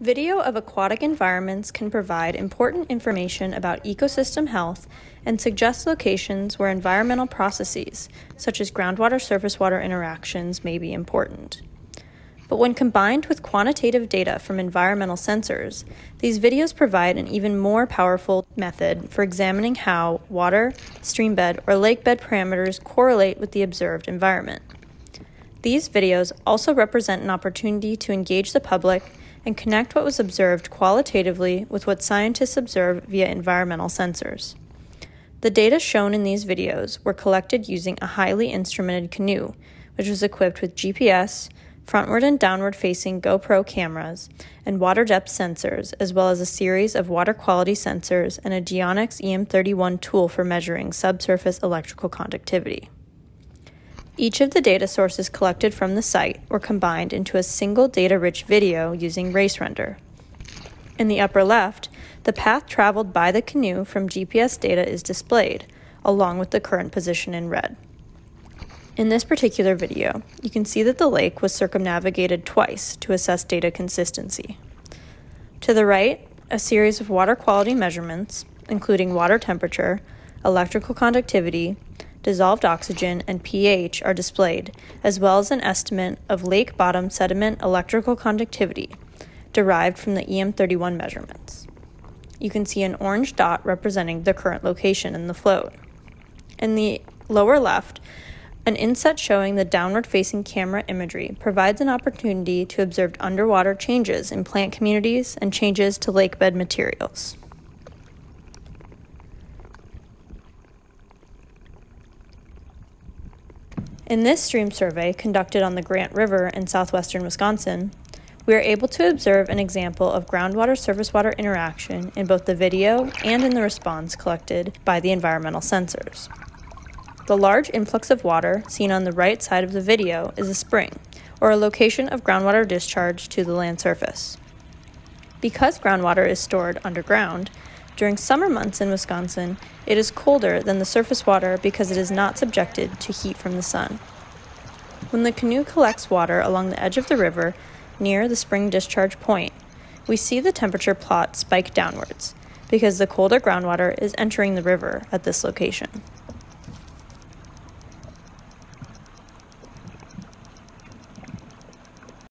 Video of aquatic environments can provide important information about ecosystem health and suggest locations where environmental processes, such as groundwater surface water interactions, may be important. But when combined with quantitative data from environmental sensors, these videos provide an even more powerful method for examining how water, streambed, or lakebed parameters correlate with the observed environment. These videos also represent an opportunity to engage the public and connect what was observed qualitatively with what scientists observe via environmental sensors. The data shown in these videos were collected using a highly instrumented canoe, which was equipped with GPS, frontward and downward facing GoPro cameras, and water depth sensors, as well as a series of water quality sensors and a Geonics EM31 tool for measuring subsurface electrical conductivity. Each of the data sources collected from the site were combined into a single data rich video using RaceRender. In the upper left, the path traveled by the canoe from GPS data is displayed, along with the current position in red. In this particular video, you can see that the lake was circumnavigated twice to assess data consistency. To the right, a series of water quality measurements, including water temperature, electrical conductivity, dissolved oxygen, and pH are displayed, as well as an estimate of lake bottom sediment electrical conductivity derived from the EM31 measurements. You can see an orange dot representing the current location in the float. In the lower left, an inset showing the downward facing camera imagery provides an opportunity to observe underwater changes in plant communities and changes to lakebed materials. In this stream survey conducted on the Grant River in southwestern Wisconsin, we are able to observe an example of groundwater surface water interaction in both the video and in the response collected by the environmental sensors. The large influx of water seen on the right side of the video is a spring, or a location of groundwater discharge to the land surface. Because groundwater is stored underground, during summer months in Wisconsin, it is colder than the surface water because it is not subjected to heat from the sun. When the canoe collects water along the edge of the river near the spring discharge point, we see the temperature plot spike downwards because the colder groundwater is entering the river at this location.